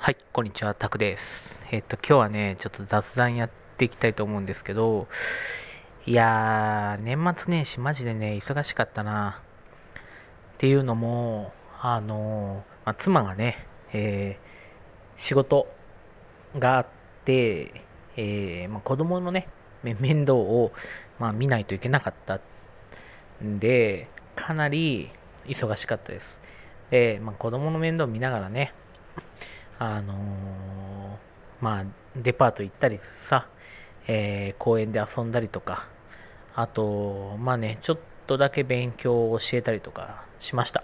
はい、こんにちは、タクです。えっ、と、今日はね、ちょっと雑談やっていきたいと思うんですけど、いやー、年末年始マジでね、忙しかったな。っていうのも、あのーまあ、妻がね、えー仕事があって、えーまあ、子供のね、面倒を、まあ、見ないといけなかったんで、かなり忙しかったです。で、まあ、子供の面倒を見ながらね、あのーまあ、デパート行ったりさ、えー公園で遊んだりとか、あと、まあね、ちょっとだけ勉強を教えたりとかしました。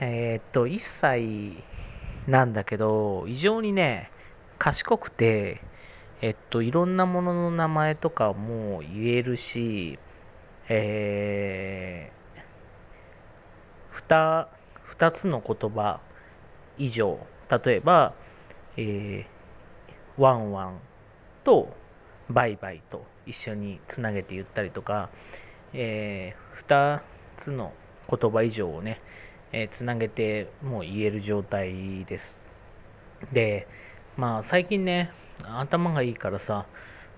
えーっと、1歳なんだけど、異常にね、賢くて、えっと、いろんなものの名前とかも言えるし、えー、2, 2つの言葉以上、例えば、えーワンワンとバイバイと一緒につなげて言ったりとか、え2つの言葉以上をね、えーつなげてもう言える状態です。で、まあ最近ね、頭がいいからさ、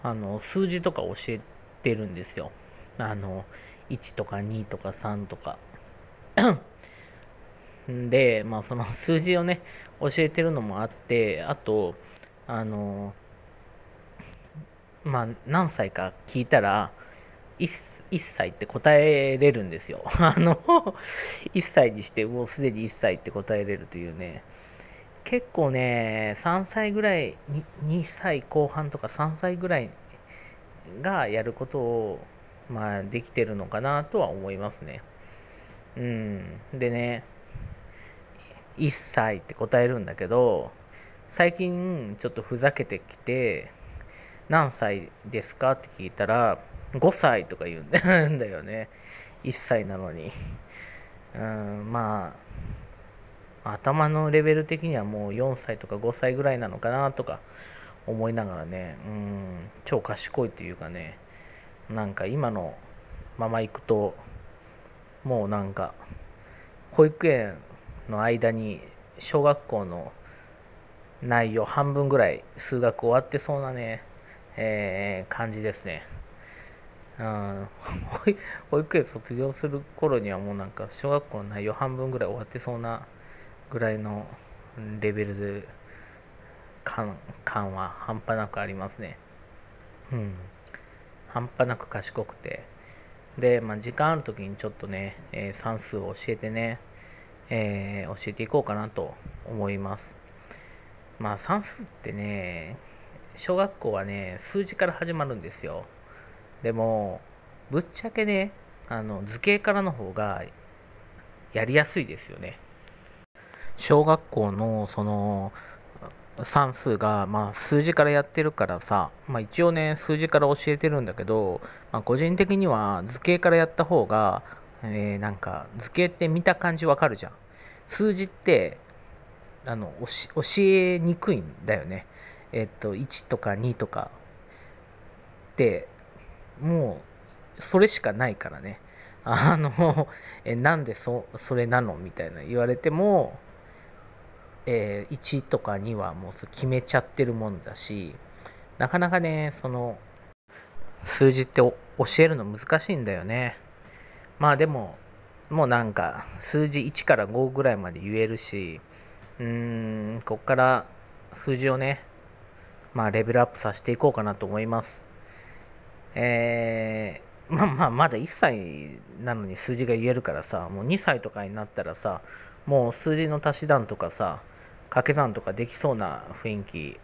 あの数字とか教えてるんですよ。あの、1とか2とか3とか。で、まあその数字をね、教えてるのもあって、あと、あの、まあ何歳か聞いたら、1, 1歳って答えれるんですよ。あの、1歳にしてもうすでに1歳って答えれるというね、結構ね、3歳ぐらい、に 2, 歳後半とか3歳ぐらいがやることを、まあできてるのかなとは思いますね。うん。でね、1歳って答えるんだけど、最近ちょっとふざけてきて、何歳ですかって聞いたら、5歳とか言うんだよね。1歳なのに。うん、まあ、頭のレベル的にはもう4歳とか5歳ぐらいなのかなとか思いながらね、うん、超賢いというかね、なんか今のまま行くと、もうなんか、保育園の間に小学校の内容半分ぐらい数学終わってそうなね、えー感じですね。うん、保育園卒業する頃にはもうなんか小学校の内容半分ぐらい終わってそうなぐらいのレベルで感感は半端なくありますね。うん。半端なく賢くて。で、まあ、時間ある時にちょっとね、えー算数を教えてね、えー教えていこうかなと思います。まあ算数ってね、小学校はね、数字から始まるんですよ。でも、ぶっちゃけね、あの図形からの方がやりやすいですよね。小学校のその算数が、まあ、数字からやってるからさ、まあ、一応ね数字から教えてるんだけど、まあ、個人的には図形からやった方が、えーなんか図形って見た感じわかるじゃん。数字ってあの教えにくいんだよね。えっと1とか2とかってもうそれしかないからね。あの えなんでそそれなのみたいな言われてもえー1とか2はもう決めちゃってるもんだしなかなかねその数字って教えるの難しいんだよね。まあでももうなんか数字1から5ぐらいまで言えるしうーんこっから数字をねまあレベルアップさせていこうかなと思います。えーまあまあまだ1歳なのに数字が言えるからさもう2歳とかになったらさもう数字の足し算とかさ掛け算とかできそうな雰囲気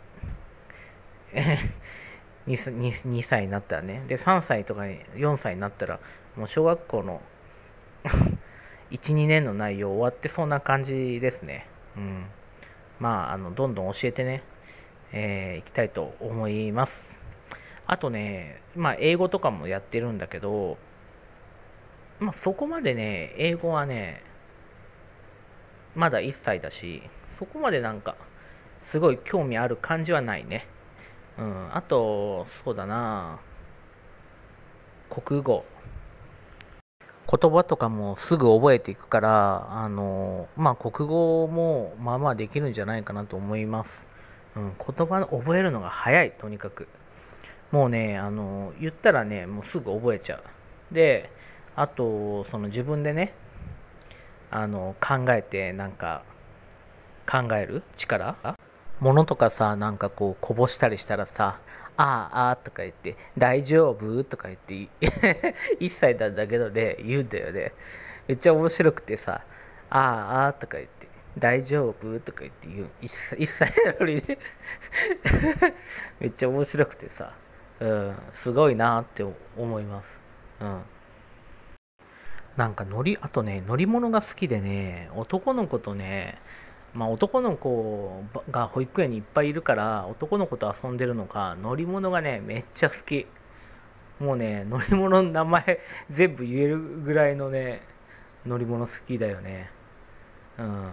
2, 2, 2歳になったらね。で3歳とかに4歳になったらもう小学校の 12年の内容終わってそうな感じですね。うん。まああのどんどん教えてね。えーいきたいと思います。あとねまあ英語とかもやってるんだけどまあそこまでね英語はねまだ1歳だしそこまでなんかすごい興味ある感じはないね。うん。あとそうだな。国語。言葉とかもすぐ覚えていくからあのまあ国語もまあまあできるんじゃないかなと思います、うん、言葉覚えるのが早いとにかく。もうねあの言ったらねもうすぐ覚えちゃう。であとその自分でねあの考えてなんか考える力ものとかさなんかこうこぼしたりしたらさああ、あとか言って、大丈夫とか言って、1歳なんだけどね、言うんだよね。めっちゃ面白くてさ、ああ、あとか言って、大丈夫とか言って言う。1歳なのにね めっちゃ面白くてさ、うん、すごいなって思います。うん。なんか乗り、あとね、乗り物が好きでね、男の子とね、まあ、男の子が保育園にいっぱいいるから男の子と遊んでるのか乗り物がねめっちゃ好き。もうね乗り物の名前 全部言えるぐらいのね乗り物好きだよね。うん。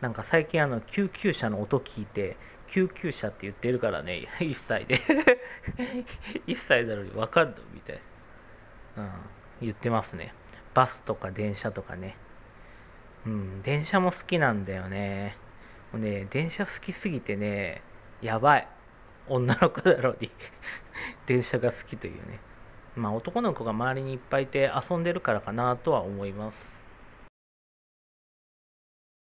なんか最近あの救急車の音聞いて救急車って言ってるからね 1歳で。1歳なのに分かんのみたいな、うん、言ってますね。バスとか電車とかね。うん、電車も好きなんだよね。もうね、電車好きすぎてね、やばい。女の子だろうに 電車が好きというね。まあ男の子が周りにいっぱいいて遊んでるからかなとは思います。